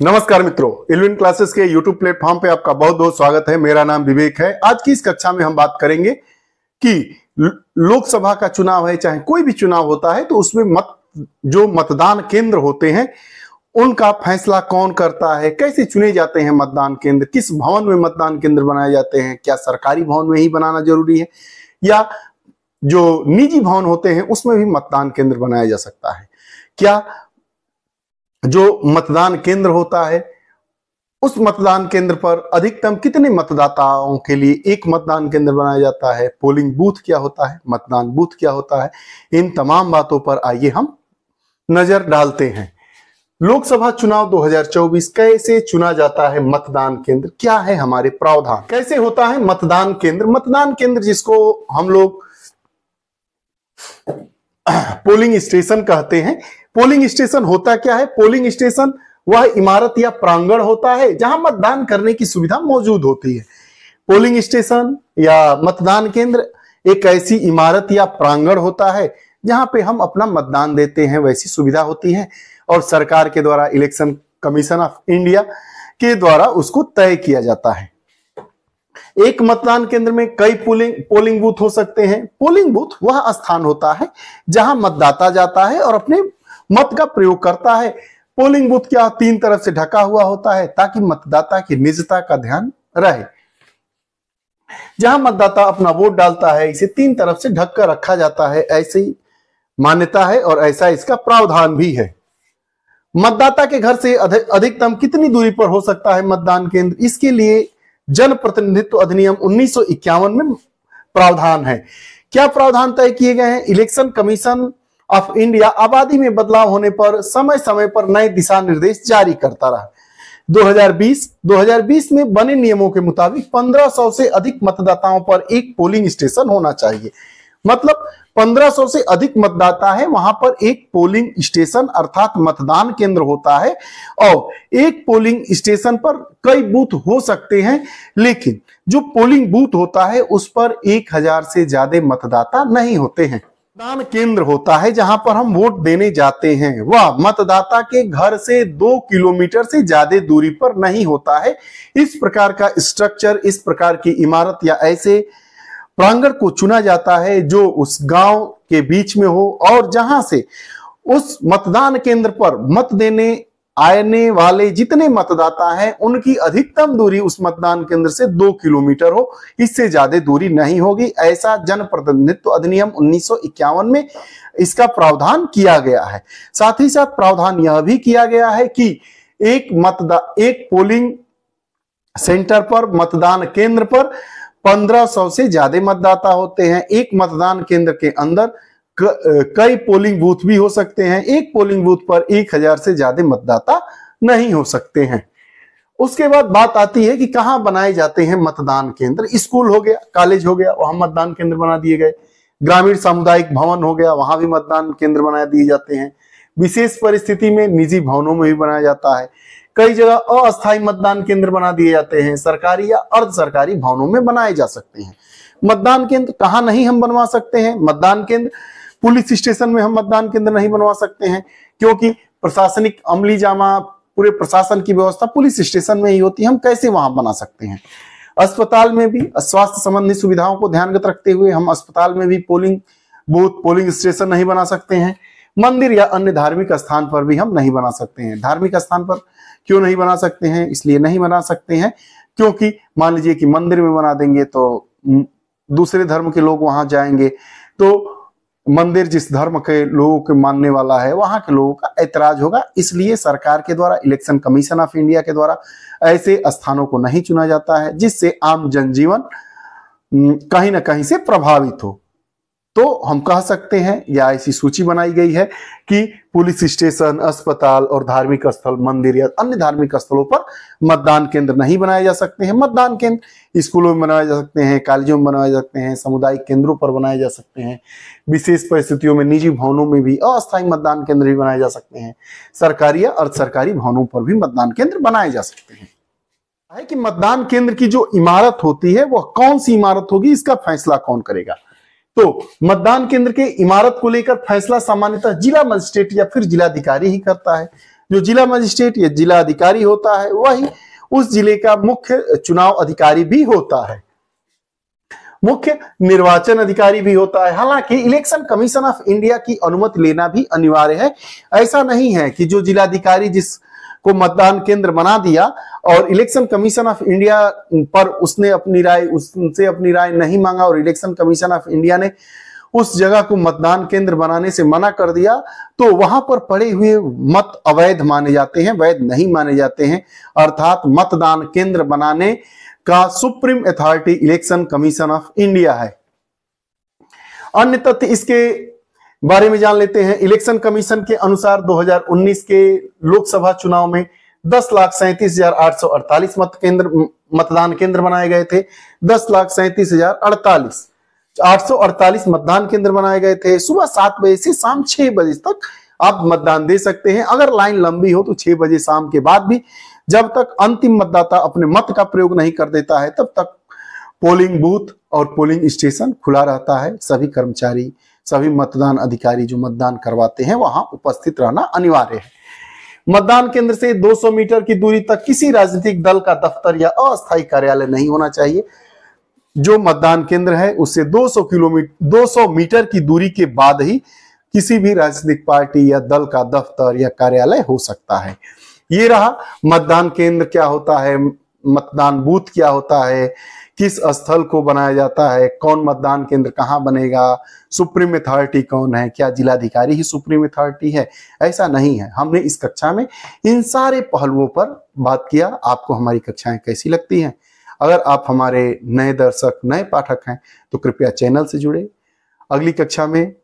नमस्कार मित्रों, eleven classes के यूट्यूब प्लेटफॉर्म पे आपका बहुत बहुत स्वागत है। मेरा नाम विवेक है। आज की इस कक्षा में हम बात करेंगे कि लोकसभा का चुनाव है, चाहे कोई भी चुनाव होता है तो उसमें मत, जो मतदान केंद्र होते हैं, उनका फैसला कौन करता है, कैसे चुने जाते हैं मतदान केंद्र, किस भवन में मतदान केंद्र बनाए जाते हैं, क्या सरकारी भवन में ही बनाना ज़रूरी है, या जो निजी भवन होते हैं, उसमें भी मतदान केंद्र बनाया जा सकता है। क्या जो मतदान केंद्र होता है, उस मतदान केंद्र पर अधिकतम कितने मतदाताओं के लिए एक मतदान केंद्र बनाया जाता है? पोलिंग बूथ क्या होता है? मतदान बूथ क्या होता है? इन तमाम बातों पर आइए हम नज़र डालते हैं। लोकसभा चुनाव 2024 कैसे चुना जाता है मतदान केंद्र? क्या है हमारे प्रावधान? कैसे होता है मतदान केंद्र? मतदान केंद्र जिसको हम लोग पोलिंग स्टेशन कहते हैं पोलिंग स्टेशन होता क्या है? पोलिंग स्टेशन वह इमारत या प्रांगण होता है जहाँ मतदान करने की सुविधा मौजूद होती है। पोलिंग स्टेशन या मतदान केंद्र एक ऐसी इमारत या प्रांगण होता है जहाँ पे हम अपना मतदान देते हैं, वैसी सुविधा होती है और सरकार के द्वारा, इलेक्शन कमीशन ऑफ़ इंडिया के द्वारा उसको तय किया जाता है। एक मतदान केंद्र में कई पोलिंग पोलिंग बूथ हो सकते हैं। पोलिंग बूथ वह स्थान होता है जहाँ मतदाता जाता है और अपने मत का प्रयोग करता है। पोलिंग बूथ क्या तीन तरफ़ से ढका हुआ होता है ताकि मतदाता की निजता का ध्यान रहे। जहाँ मतदाता अपना वोट डालता है, इसे तीन तरफ़ से ढक कर रखा जाता है। ऐसी मान्यता है और ऐसा इसका प्रावधान भी है। मतदाता के घर से अधिकतम कितनी दूरी पर हो सकता है मतदान केंद्र? इसके लिए जन प्रतिनिधित्व अधिनियम उन्नीस सौ इक्यावन में प्रावधान है। क्या प्रावधान तय किए गए हैं? इलेक्शन कमीशन ऑफ़ इंडिया आबादी में बदलाव होने पर समय समय पर नए दिशा निर्देश जारी करता रहा। 2020 2020 में बने नियमों के मुताबिक 1500 से अधिक मतदाताओं पर एक पोलिंग स्टेशन होना चाहिए। मतलब 1500 से अधिक मतदाता है, वहाँ पर एक पोलिंग स्टेशन अर्थात मतदान केंद्र होता है और एक पोलिंग स्टेशन पर कई बूथ हो सकते हैं, लेकिन जो पोलिंग बूथ होता है उस पर एक हज़ार से ज़्यादा मतदाता नहीं होते हैं। मतदान केंद्र होता है जहाँ पर हम वोट देने जाते हैं। वह मतदाता के घर से दो किलोमीटर से ज़्यादा दूरी पर नहीं होता है। इस प्रकार का स्ट्रक्चर इस प्रकार की इमारत या ऐसे प्रांगण को चुना जाता है जो उस गाँव के बीच में हो और जहाँ से उस मतदान केंद्र पर मत देने आने वाले जितने मतदाता हैं, उनकी अधिकतम दूरी उस मतदान केंद्र से दो किलोमीटर हो। इससे ज़्यादा दूरी नहीं होगी। ऐसा जन प्रतिनिधित्व अधिनियम उन्नीस सौ इक्यावन में इसका प्रावधान किया गया है। साथ ही साथ प्रावधान यह भी किया गया है कि एक मतदा, एक पोलिंग सेंटर पर, मतदान केंद्र पर 1500 से ज़्यादा मतदाता होते हैं। एक मतदान केंद्र के अंदर कई पोलिंग बूथ भी हो सकते हैं। एक पोलिंग बूथ पर एक हज़ार से ज़्यादा मतदाता नहीं हो सकते हैं। उसके बाद बात आती है कि कहाँ बनाए जाते हैं मतदान केंद्र? स्कूल हो गया कॉलेज हो गया, वहाँ मतदान केंद्र बना दिए गए। ग्रामीण सामुदायिक भवन हो गया, वहाँ भी मतदान केंद्र बना दिए जाते हैं। विशेष परिस्थिति में निजी भवनों में भी बनाया जाता है। कई जगह अस्थायी मतदान केंद्र बना दिए जाते हैं। सरकारी या अर्ध सरकारी भवनों में बनाए जा सकते हैं। मतदान केंद्र कहाँ नहीं हम बनवा सकते हैं? मतदान केंद्र पुलिस स्टेशन में हम मतदान केंद्र नहीं बनवा सकते हैं, क्योंकि प्रशासनिक अमली जामा, पूरे प्रशासन की व्यवस्था पुलिस स्टेशन में ही होती है, हम कैसे वहाँ बना सकते हैं? अस्पताल में भी स्वास्थ्य संबंधी सुविधाओं को ध्यानगत रखते हुए हम अस्पताल में भी पोलिंग बूथ, पोलिंग स्टेशन नहीं बना सकते हैं। मंदिर या अन्य धार्मिक स्थान पर भी हम नहीं बना सकते हैं। धार्मिक स्थान पर क्यों नहीं बना सकते हैं? इसलिए नहीं बना सकते हैं, क्योंकि मान लीजिए कि मंदिर में बना देंगे तो दूसरे धर्म के लोग वहाँ जाएँगे तो मंदिर जिस धर्म के लोगों के मानने वाला है, वहाँ के लोगों का ऐतराज होगा। इसलिए सरकार के द्वारा, इलेक्शन कमीशन ऑफ़ इंडिया के द्वारा ऐसे स्थानों को नहीं चुना जाता है, जिससे आम जनजीवन कहीं ना कहीं से प्रभावित हो। तो हम कह सकते हैं, या ऐसी सूची बनाई गई है कि पुलिस स्टेशन, अस्पताल और धार्मिक स्थल, मंदिर या अन्य धार्मिक स्थलों पर मतदान केंद्र नहीं बनाए जा सकते हैं। मतदान केंद्र स्कूलों में बनाए जा सकते हैं, कॉलेजों में बनाए जा सकते हैं, सामुदायिक केंद्रों पर बनाए जा सकते हैं। विशेष परिस्थितियों में, निजी भवनों में भी अस्थायी मतदान केंद्र भी बनाए जा सकते हैं। सरकारी या अर्ध सरकारी भवनों पर भी मतदान केंद्र बनाए जा सकते हैं। है कि मतदान केंद्र की जो इमारत होती है, वह कौन सी इमारत होगी, इसका फैसला कौन करेगा? तो मतदान केंद्र के इमारत को लेकर फैसला सामान्यतः जिला मजिस्ट्रेट या फिर जिलाधिकारी ही करता है। जो जिला मजिस्ट्रेट या जिला अधिकारी होता है, वही उस ज़िले का मुख्य चुनाव अधिकारी भी होता है। मुख्य निर्वाचन अधिकारी भी होता है। हालाँकि इलेक्शन कमीशन ऑफ़ इंडिया की अनुमति लेना भी अनिवार्य है। ऐसा नहीं है कि जो जिलाधिकारी जिस को मतदान केंद्र बना दिया और इलेक्शन कमीशन ऑफ़ इंडिया पर उसने अपनी राय, उससे अपनी राय नहीं मांगा और इलेक्शन कमीशन ऑफ़ इंडिया ने उस जगह को मतदान केंद्र बनाने से मना कर दिया। तो वहाँ पर पड़े हुए मत अवैध माने जाते हैं, वैध नहीं माने जाते हैं। अर्थात मतदान केंद्र बनाने का supreme authority election commission of India है। अन्य तथ्य इसके बारे में जान लेते हैं। इलेक्शन कमीशन के अनुसार 2019 के लोकसभा चुनाव में दस लाख सैंतीस हज़ार आठ सौ अड़तालीस मत केंद्र, मतदान केंद्र बनाए गए थे। दस लाख सैंतीस हज़ार अड़तालीस, आठ सौ अड़तालीस मतदान केंद्र बनाए गए थे। सुबह सात बजे से शाम छह बजे तक आप मतदान दे सकते हैं। अगर लाइन लंबी हो तो छह बजे शाम के बाद भी जब तक अंतिम मतदाता अपने मत का प्रयोग नहीं कर देता है, तब तक पोलिंग बूथ और पोलिंग स्टेशन खुला रहता है। सभी कर्मचारी सभी मतदान अधिकारी जो मतदान करवाते हैं, वहाँ उपस्थित रहना अनिवार्य है। मतदान केंद्र से 200 मीटर की दूरी तक किसी राजनीतिक दल का दफ्तर या अस्थायी कार्यालय नहीं होना चाहिए। जो मतदान केंद्र है, उससे 200 किलोमीटर 200 मीटर की दूरी के बाद ही किसी भी राजनीतिक पार्टी या दल का दफ्तर या कार्यालय हो सकता है। ये रहा, मतदान केंद्र क्या होता है, मतदान बूथ क्या होता है किस स्थल को बनाया जाता है? कौन मतदान केंद्र कहाँ बनेगा? सुप्रीम अथॉरिटी कौन है? क्या जिलाधिकारी ही सुप्रीम अथॉरिटी है? ऐसा नहीं है। हमने इस कक्षा में इन सारे पहलुओं पर बात किया। आपको हमारी कक्षाएँ कैसी लगती हैं? अगर आप हमारे नए दर्शक, नए पाठक हैं तो कृपया चैनल से जुड़े। अगली कक्षा में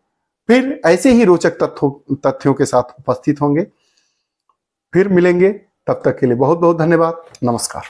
फिर ऐसे ही रोचक तथ्यों तथ्यों के साथ उपस्थित होंगे। फिर मिलेंगे। तब तक के लिए बहुत बहुत धन्यवाद। नमस्कार।